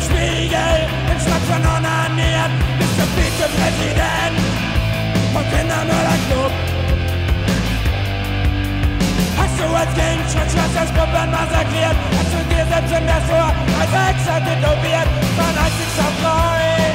im Spiegel, in Schwachsinn unaniert, bist du Vizepräsident vom Kindermörderclub. Hast du als Kind schon Schwesters Puppen massakriert? Hast du dir selbst in das Ohr als Hexer tätowiert? von dich auf neu.